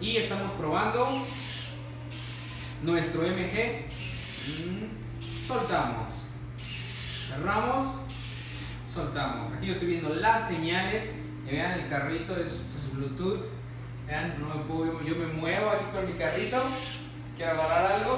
Y estamos probando nuestro MG. Mm, soltamos. Cerramos. Soltamos. Aquí yo estoy viendo las señales. Vean el carrito, esto es Bluetooth. Vean, no me puedo, yo me muevo aquí con mi carrito. Quiero agarrar algo.